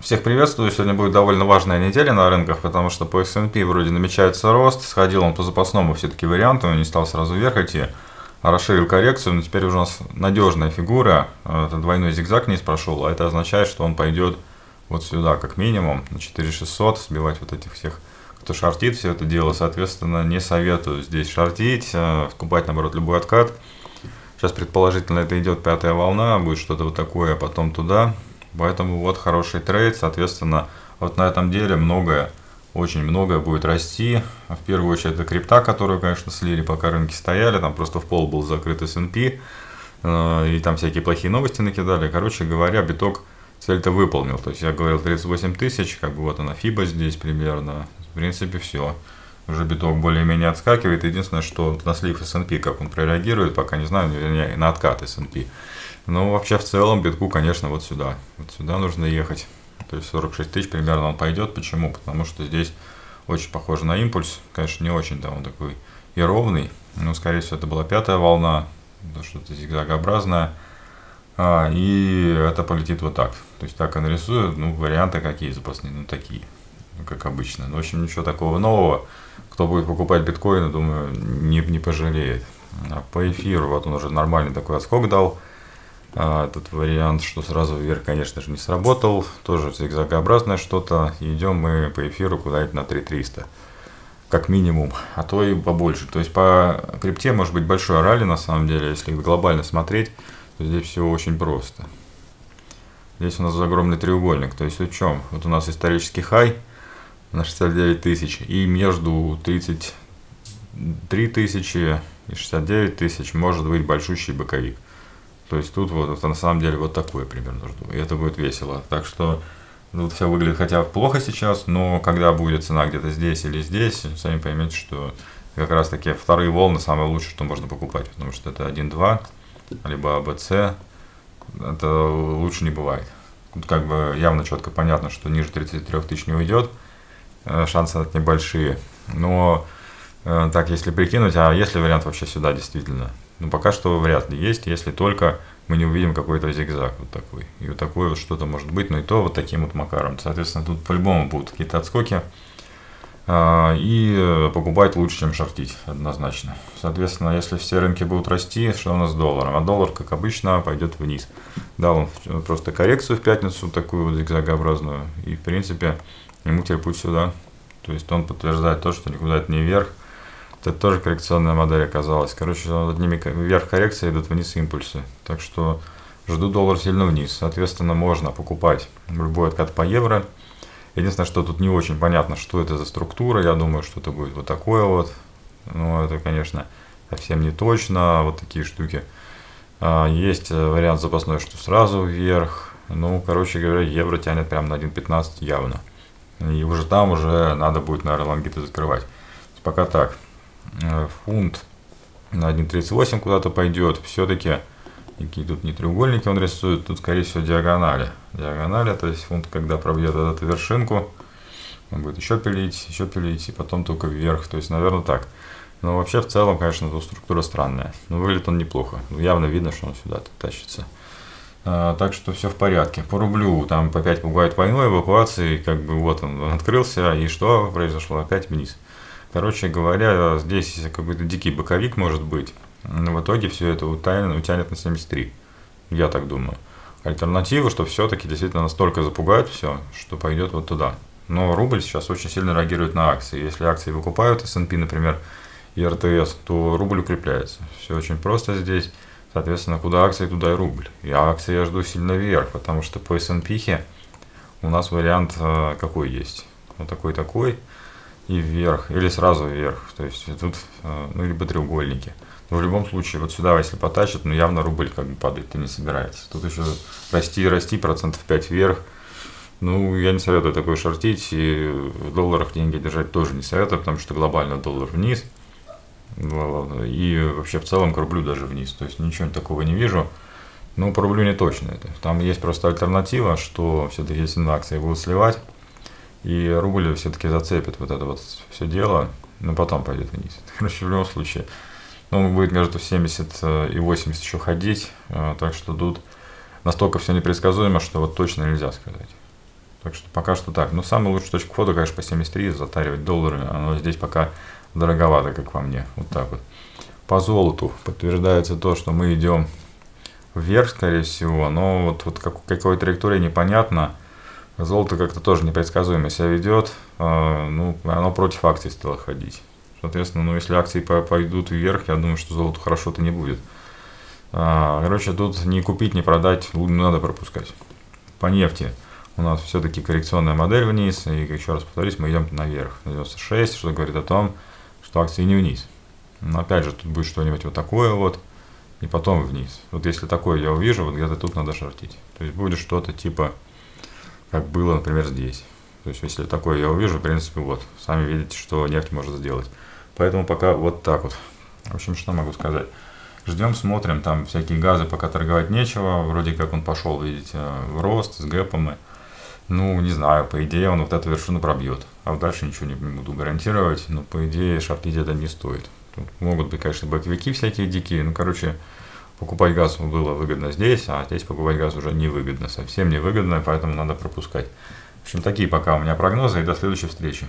Всех приветствую. Сегодня будет довольно важная неделя на рынках, потому что по S&P вроде намечается рост. Сходил он по запасному все-таки варианту, не стал сразу вверх идти, а расширил коррекцию. Но теперь уже у нас надежная фигура. Это двойной зигзаг не прошел, а это означает, что он пойдет вот сюда как минимум на 4600, сбивать вот этих всех, кто шортит все это дело. Соответственно, не советую здесь шортить, скупать наоборот любой откат. Сейчас предположительно это идет пятая волна, будет что-то вот такое, а потом туда. Поэтому вот хороший трейд, соответственно, вот на этом деле многое, очень многое будет расти. В первую очередь это крипта, которую, конечно, слили, пока рынки стояли, там просто в пол был закрыт S&P, э, и там всякие плохие новости накидали. Короче говоря, биток цель-то выполнил. То есть я говорил 38 тысяч, как бы вот она FIBA здесь примерно. В принципе, все. Уже биток более-менее отскакивает. Единственное, что на слив S&P, как он прореагирует, пока не знаю, вернее, на откат S&P. Ну, вообще, в целом, битку, конечно, вот сюда. Вот сюда нужно ехать. То есть 46 тысяч примерно он пойдет. Почему? Потому что здесь очень похоже на импульс. Конечно, не очень, да, он такой и ровный. Но, скорее всего, это была пятая волна. Что-то зигзагообразное. А, и это полетит вот так. То есть так и нарисую. Ну, варианты какие запасные? Ну, такие. Как обычно. Ну, в общем, ничего такого нового. Кто будет покупать биткоины, думаю, не, не пожалеет. А по эфиру, вот он уже нормальный такой отскок дал. А, этот вариант, что сразу вверх, конечно же, не сработал. Тоже зигзагообразное что-то. Идем мы по эфиру куда-нибудь на 3300. Как минимум, а то и побольше. То есть по крипте может быть большой ралли на самом деле, если глобально смотреть, то здесь все очень просто. Здесь у нас огромный треугольник. То есть в чем? Вот у нас исторический хай на 69 тысяч и между 33 тысячи и 69 тысяч может быть большущий боковик. То есть тут вот это на самом деле вот такое примерно жду. И это будет весело. Так что тут все выглядит хотя плохо сейчас, но когда будет цена где-то здесь или здесь, сами поймете, что как раз таки вторые волны самое лучшее, что можно покупать. Потому что это 1-2, либо АБЦ. Это лучше не бывает. Тут как бы явно четко понятно, что ниже 33 тысяч не уйдет. Э, шансы небольшие. Но э, так, если прикинуть, а есть ли вариант вообще сюда действительно? Ну, пока что вряд ли есть, если только мы не увидим какой-то зигзаг вот такой. И вот такое вот что-то может быть, но и то вот таким вот макаром. Соответственно, тут по-любому будут какие-то отскоки. А, и покупать лучше, чем шортить, однозначно. Соответственно, если все рынки будут расти, что у нас с долларом? А доллар, как обычно, пойдет вниз. Дал он просто коррекцию в пятницу, такую вот зигзагообразную. И, в принципе, ему теперь путь сюда. То есть он подтверждает то, что никуда это не вверх, это тоже коррекционная модель оказалась. Короче, над ними вверх коррекции идут вниз импульсы. Так что жду доллар сильно вниз. Соответственно, можно покупать любой откат по евро. Единственное, что тут не очень понятно, что это за структура. Я думаю, что это будет вот такое вот. Но это, конечно, совсем не точно. Вот такие штуки. А, есть э, вариант запасной, что сразу вверх. Ну, короче говоря, евро тянет прямо на 1.15 явно. И уже там уже надо будет, наверное, лонгиты закрывать. Пока так. Э, фунт на 1.38 куда-то пойдет, все-таки какие тут не треугольники он рисует, тут скорее всего диагонали. Диагонали, то есть фунт, когда пробьет эту вершинку, он будет еще пилить, еще пилить, и потом только вверх. То есть, наверное, так. Но вообще, в целом, конечно, тут структура странная. Но выглядит он неплохо. Ну, явно видно, что он сюда тащится. А, так что все в порядке. По рублю там по 5 пугают войной, эвакуации, как бы вот он, он открылся, и что произошло? Опять вниз. Короче говоря, здесь какой-то дикий боковик может быть. Но в итоге все это утянет, утянет на 73. Я так думаю. Альтернатива, что все-таки действительно настолько запугает все, что пойдет вот туда. Но рубль сейчас очень сильно реагирует на акции. Если акции выкупают S&P, например, и РТС, то рубль укрепляется. Все очень просто здесь. Соответственно, куда акции, туда и рубль. И акции я жду сильно вверх, потому что по S&P у нас вариант э, какой есть. Вот такой-такой и вверх, или сразу вверх. То есть тут, э, ну, либо треугольники. Но в любом случае, вот сюда, если потащит, ну, явно рубль как бы падать-то не собирается. Тут еще расти и расти, процентов 5 вверх. Ну, я не советую такой шортить, и в долларах деньги держать тоже не советую, потому что глобально доллар вниз. И вообще в целом к рублю даже вниз. То есть ничего такого не вижу. Но по рублю не точно это. Там есть просто альтернатива, что все-таки если на акции будут сливать, и рубль все-таки зацепит вот это вот все дело, но потом пойдет вниз. Короче, в любом случае, ну, он будет между 70 э, и 80 еще ходить, э, так что тут настолько все непредсказуемо, что вот точно нельзя сказать. Так что пока что так. Но самая лучшая точка входа, конечно, по 73 затаривать доллары. Оно здесь пока дороговато, как по мне. Вот так вот. По золоту подтверждается то, что мы идем вверх, скорее всего. Но вот, вот как, какой траектории непонятно. Золото как-то тоже непредсказуемо себя ведет. Э, ну, оно против акций стало ходить. Соответственно, ну, если акции пойдут вверх, я думаю, что золоту хорошо-то не будет. А, короче, тут не купить, не продать, надо пропускать. По нефти у нас все-таки коррекционная модель вниз, и еще раз повторюсь, мы идем наверх. 96, что говорит о том, что акции не вниз. Но опять же, тут будет что-нибудь вот такое вот, и потом вниз. Вот если такое я увижу, вот где-то тут надо шортить. То есть будет что-то типа, как было, например, здесь. То есть если такое я увижу, в принципе, вот, сами видите, что нефть может сделать. Поэтому пока вот так вот. В общем, что могу сказать. Ждем, смотрим, там всякие газы пока торговать нечего. Вроде как он пошел, видите, в рост с гэпом. Ну, не знаю, по идее он вот эту вершину пробьет. А дальше ничего не буду гарантировать, но по идее шортить это не стоит. Тут могут быть, конечно, боковики всякие дикие. Ну, короче, покупать газ было выгодно здесь, а здесь покупать газ уже невыгодно. Совсем невыгодно, поэтому надо пропускать. В общем, такие пока у меня прогнозы и до следующей встречи.